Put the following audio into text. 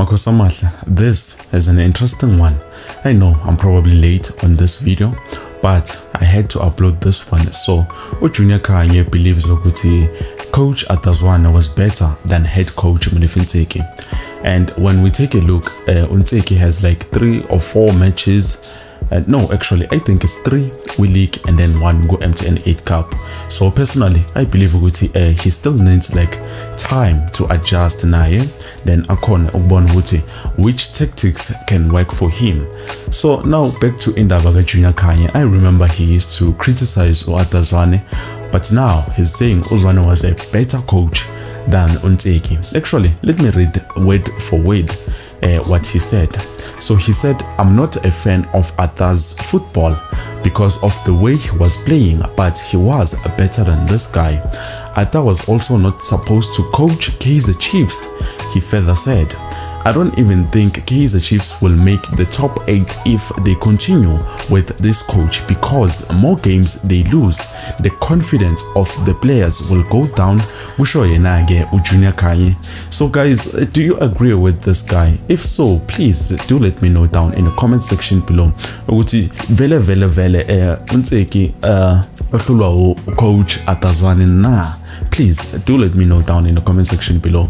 Makosamatla, this is an interesting one. I know I'm probably late on this video, but I had to upload this one. So, Junior Khanye believes ukuthi Coach Arthur Zwane was better than head coach Molefi And when we take a look, uh, uNtseki has like three or four matches. Uh, no actually i think it's three we-league and then one go mtn 8 cup. So personally i believe ukuthi uh, he still needs like time to adjust naye. Then akhona ukubona ukuthi which tactics can work for him. So now back to indaba kajunior Khanye. i remember he used to criticize uArthur Zwane but now he's saying uzwane was a better coach than uNtseki actually let me read word for word uh, what he said so he said, I'm not a fan of Arthur's football because of the way he was playing, but he was better than this guy. Arthur was also not supposed to coach Kaizer Chiefs, he further said. I don't even think Kaizer Chiefs will make the top 8 if they continue with this coach because more games they lose, the confidence of the players will go down. Khanye. So guys, do you agree with this guy? If so, please do let me know down in the comment section below. Ukuthi vele vele vele eh uNtseki eh coach Arthur Zwane na. Please do let me know down in the comment section below.